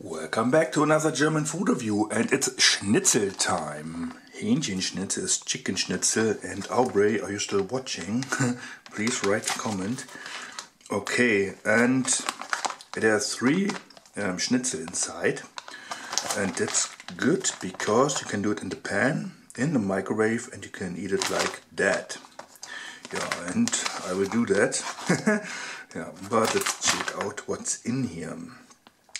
Welcome back to another German food review and it's schnitzel time. Hähnchenschnitzel is chicken schnitzel and Aubrey, are you still watching? Please write a comment. Okay, and there are three um, schnitzel inside and that's good because you can do it in the pan, in the microwave and you can eat it like that. Yeah, and I will do that. yeah, but let's check out what's in here.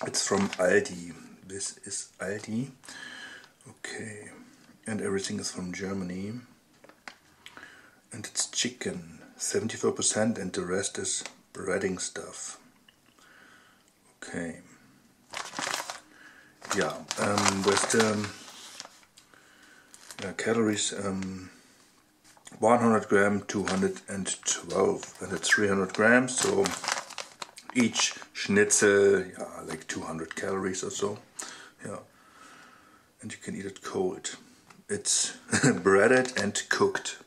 It's from Aldi. This is Aldi. Okay. And everything is from Germany. And it's chicken. 74% and the rest is breading stuff. Okay. Yeah, um, with the uh, calories um, 100 gram 212 and it's 300 grams so each schnitzel, yeah, like 200 calories or so. Yeah, and you can eat it cold. It's breaded and cooked.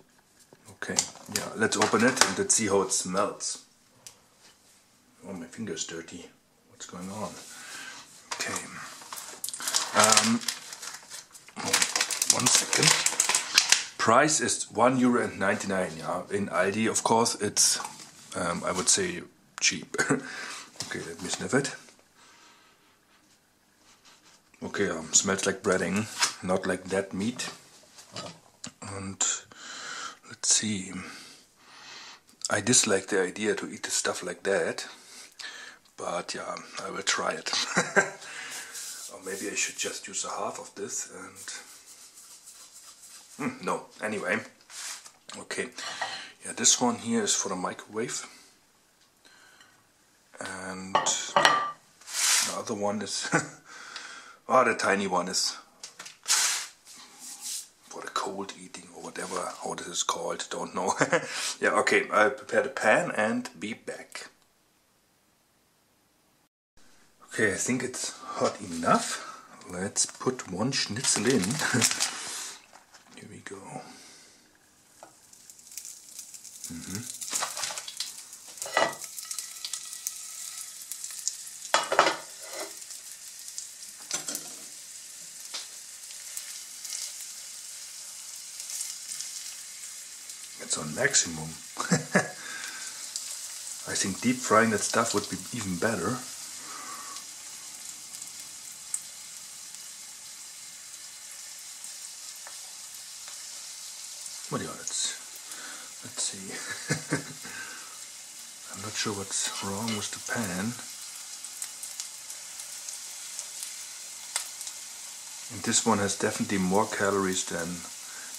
Okay, yeah, let's open it and let's see how it smells. Oh, my finger's dirty. What's going on? Okay. Um, one second. Price is one euro and 99. Yeah, in Aldi, of course, it's um, I would say cheap. okay, let me sniff it. Okay, um, smells like breading, not like that meat. And let's see. I dislike the idea to eat stuff like that, but yeah, I will try it. or maybe I should just use a half of this and. Hmm, no, anyway. Okay, yeah, this one here is for the microwave and the other one is oh the tiny one is for the cold eating or whatever how this is called don't know. Yeah okay I'll prepare the pan and be back. Okay I think it's hot enough. Let's put one schnitzel in here we go mm -hmm. It's on maximum. I think deep frying that stuff would be even better. Well, yeah, let's, let's see. I'm not sure what's wrong with the pan. And this one has definitely more calories than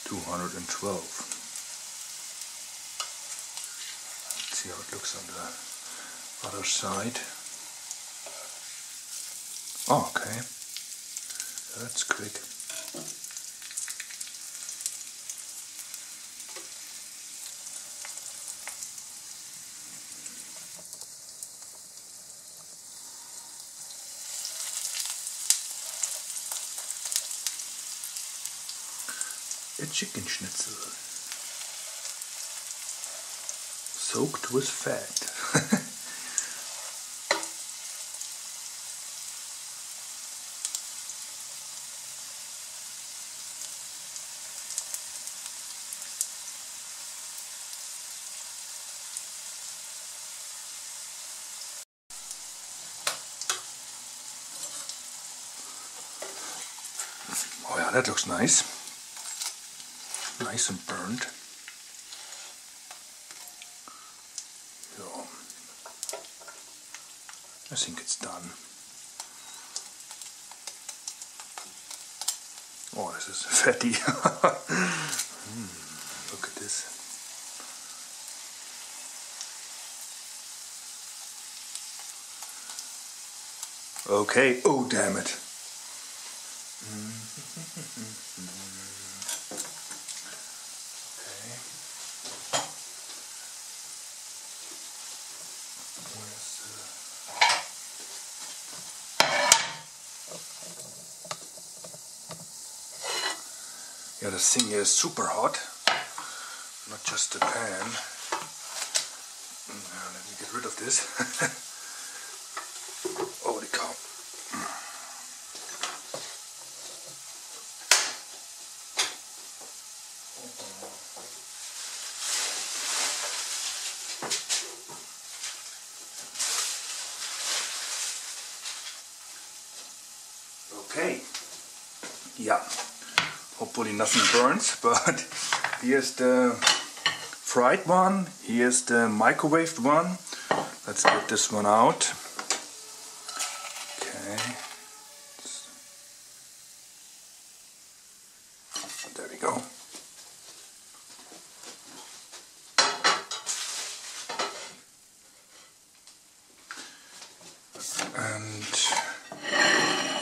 212. See how it looks on the other side. Oh, okay. That's quick. A chicken schnitzel. Soaked with fat. Oh yeah, that looks nice. Nice and burned. I think it's done. Oh, this is fatty. mm, look at this. Okay, oh damn it. Yeah, thing here is super hot, not just the pan. Now, let me get rid of this. Holy cow. Okay. Yeah. Hopefully nothing burns, but here's the fried one. Here's the microwaved one. Let's get this one out. Okay. There we go. And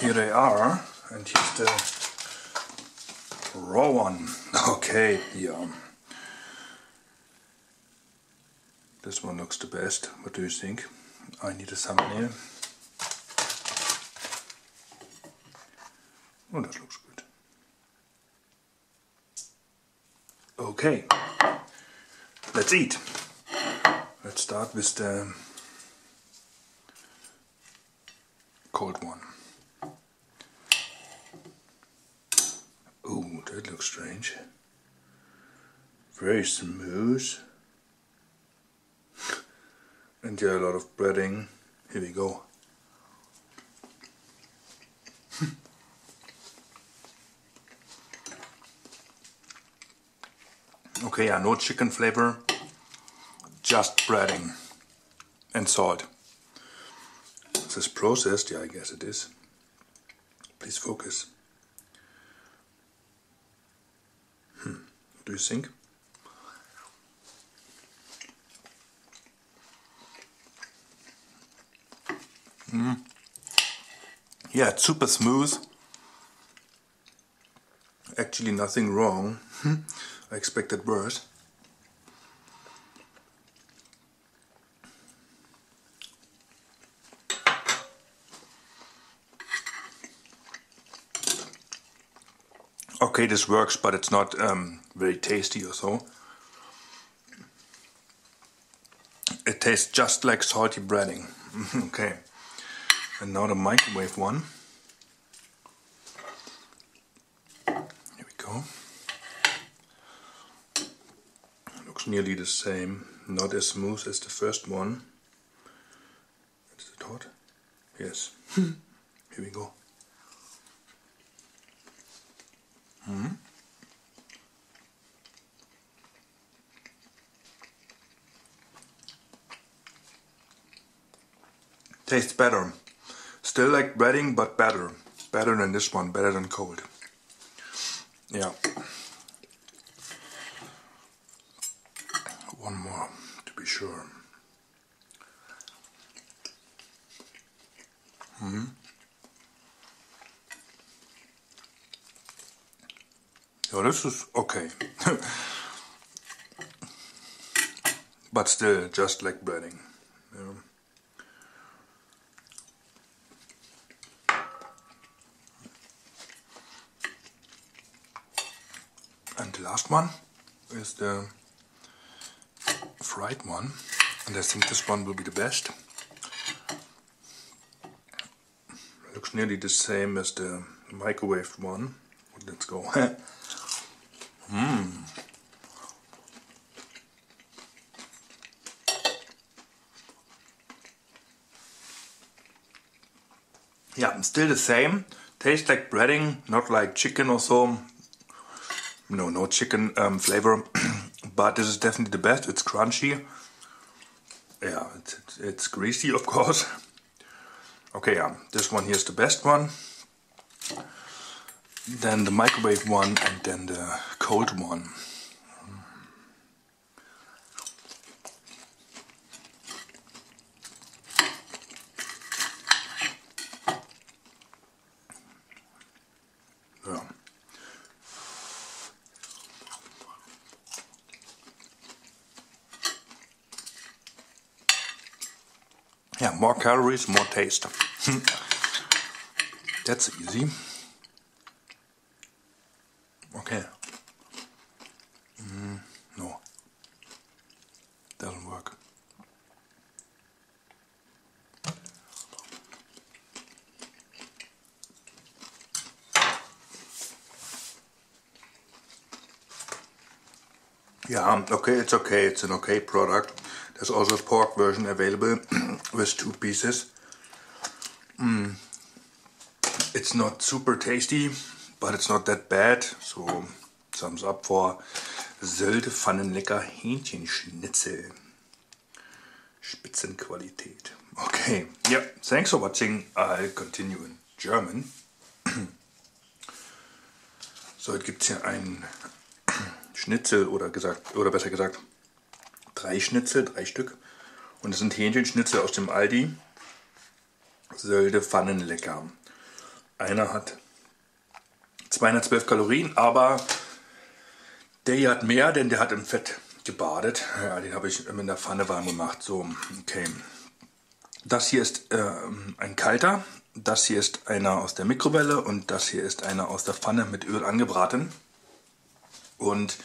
here they are. And here's the raw one. Okay, yeah. Um, this one looks the best. What do you think? I need a thumbnail. Oh, that looks good. Okay, let's eat. Let's start with the cold one. That looks strange. Very smooth and yeah, a lot of breading. Here we go. okay, yeah, no chicken flavor, just breading and salt. This is this processed? Yeah, I guess it is. Please focus. Hmm. What do you think? Mm. Yeah, it's super smooth. Actually nothing wrong. I expected worse. Okay, this works, but it's not um, very tasty or so. It tastes just like salty breading. okay. And now the microwave one. Here we go. Looks nearly the same, not as smooth as the first one. Is it hot? Yes. Here we go. Hmm. Tastes better. Still like breading, but better. Better than this one, better than cold. Yeah. One more, to be sure. hmm. Yeah, this is okay. but still, just like breading. Yeah. And the last one is the fried one. And I think this one will be the best. Looks nearly the same as the microwaved one. Let's go. Mmm. Yeah, still the same. Tastes like breading, not like chicken or so no, no chicken um, flavor, but this is definitely the best. It's crunchy. Yeah, it's, it's greasy, of course. Okay, yeah, this one here's the best one. Then the microwave one, and then the cold one. Yeah, more calories, more taste. That's easy. Okay, it's okay, it's an okay product. There's also a pork version available with two pieces. Mm. It's not super tasty, but it's not that bad. So thumbs up for Sölde Pfannenlecker Hähnchenschnitzel. Spitzenqualität. Okay, yeah, thanks for watching. I'll continue in German. So, jetzt gibt es hier ein Schnitzel oder gesagt, oder besser gesagt, drei Schnitzel, drei Stück. Und es sind Hähnchenschnitzel aus dem Aldi. Sölde Pfannenlecker. Einer hat 212 Kalorien, aber der hier hat mehr, denn der hat im Fett gebadet. Ja, den habe ich in der Pfanne warm gemacht. So, okay. Das hier ist äh, ein kalter, das hier ist einer aus der Mikrowelle und das hier ist einer aus der Pfanne mit Öl angebraten. Und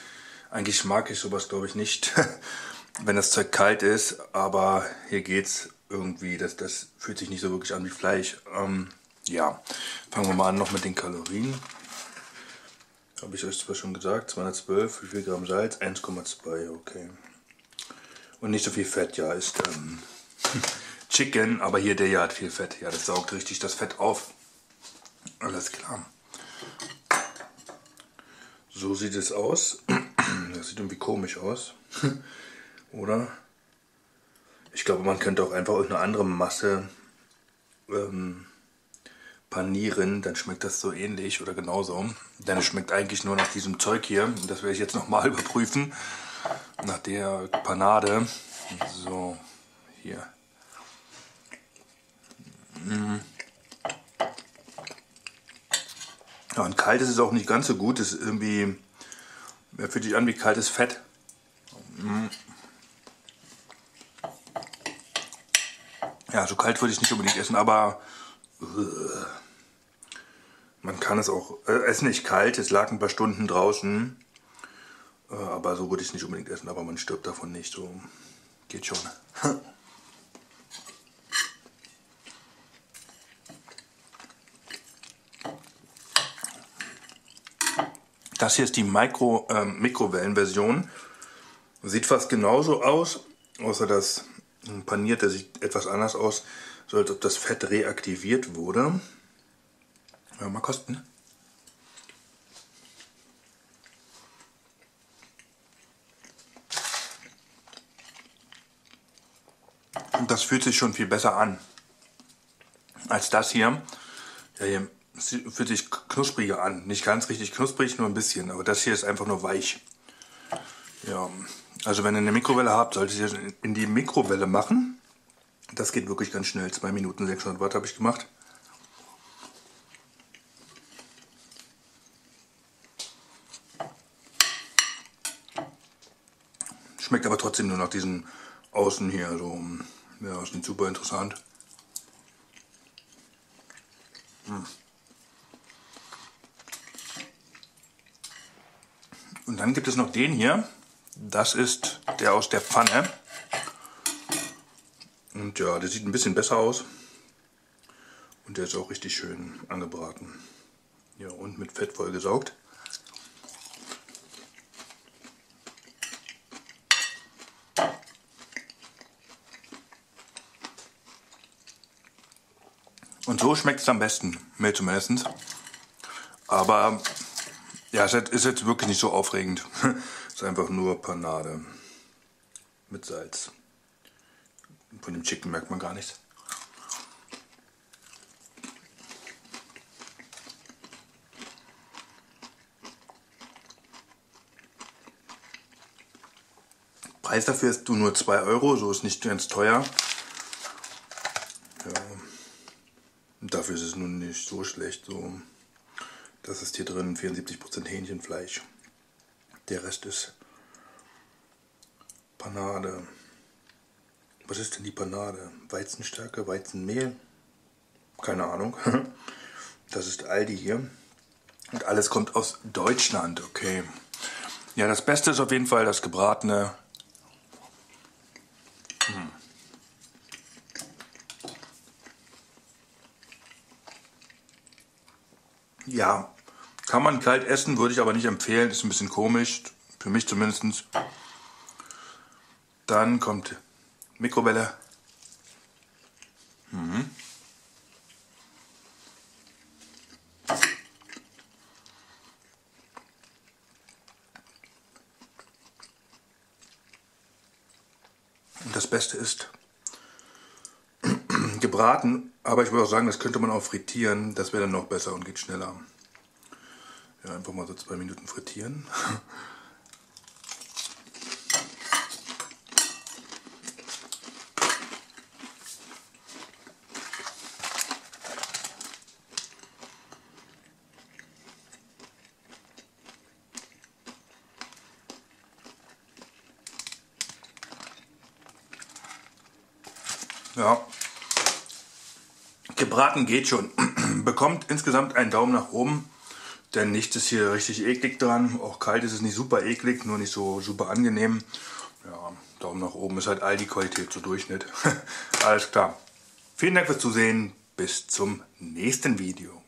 eigentlich mag ich sowas, glaube ich, nicht, wenn das Zeug kalt ist, aber hier geht's irgendwie, das, das fühlt sich nicht so wirklich an wie Fleisch. Ähm, ja, fangen wir mal an noch mit den Kalorien. Habe ich euch zwar schon gesagt, 212, wie viel Gramm Salz? 1,2, okay. Und nicht so viel Fett, ja, ist ähm, Chicken, aber hier der hier hat viel Fett. Ja, das saugt richtig das Fett auf. Alles klar. So sieht es aus. Das sieht irgendwie komisch aus. Oder? Ich glaube, man könnte auch einfach irgendeine andere Masse ähm, panieren, dann schmeckt das so ähnlich oder genauso. Denn es schmeckt eigentlich nur nach diesem Zeug hier. Und das werde ich jetzt nochmal überprüfen. Nach der Panade. So, hier. Mm. Ja, und kalt ist es auch nicht ganz so gut. Es ist irgendwie, fühlt sich an wie kaltes Fett. Mm. Ja, so kalt würde ich nicht unbedingt essen, aber uh, man kann es auch, äh, es ist nicht kalt, es lag ein paar Stunden draußen, äh, aber so würde ich es nicht unbedingt essen, aber man stirbt davon nicht, so geht schon. Das hier ist die Mikro, äh, Mikrowellenversion. Sieht fast genauso aus, außer das panierte sieht etwas anders aus, so als ob das Fett reaktiviert wurde. Ja, mal kosten. Und das fühlt sich schon viel besser an als das hier. Ja, hier fühlt sich knuspriger an. Nicht ganz richtig knusprig, nur ein bisschen. Aber das hier ist einfach nur weich. Ja, also wenn ihr eine Mikrowelle habt, solltet ihr es in die Mikrowelle machen. Das geht wirklich ganz schnell. 2 Minuten 600 Watt habe ich gemacht. Schmeckt aber trotzdem nur nach diesem Außen hier. So, ja, ist nicht super interessant. Hm. Dann gibt es noch den hier. Das ist der aus der Pfanne. Und ja, der sieht ein bisschen besser aus. Und der ist auch richtig schön angebraten. Ja, und mit Fett vollgesaugt. Und so schmeckt es am besten, mir zumindest. Aber ja, es ist jetzt wirklich nicht so aufregend. es ist einfach nur Panade mit Salz. Von dem Chicken merkt man gar nichts. Preis dafür ist nur 2 Euro, so ist nicht ganz teuer. Ja. Dafür ist es nun nicht so schlecht. So. Das ist hier drin 74% Hähnchenfleisch. Der Rest ist Panade. Was ist denn die Panade? Weizenstärke, Weizenmehl? Keine Ahnung. Das ist Aldi hier. Und alles kommt aus Deutschland, okay. Ja, das Beste ist auf jeden Fall das gebratene. Hm. Ja, kann man kalt essen, würde ich aber nicht empfehlen. Ist ein bisschen komisch, für mich zumindest. Dann kommt Mikrowelle. Mhm. Und das Beste ist gebraten, aber ich würde auch sagen, das könnte man auch frittieren. Das wäre dann noch besser und geht schneller. Ja, einfach mal so zwei Minuten frittieren. Ja, gebraten geht schon. Bekommt insgesamt einen Daumen nach oben, denn nichts ist hier richtig eklig dran. Auch kalt ist es nicht super eklig, nur nicht so super angenehm. Ja, Daumen nach oben ist halt all die Qualität zu Durchschnitt. Alles klar. Vielen Dank fürs Zusehen. Bis zum nächsten Video.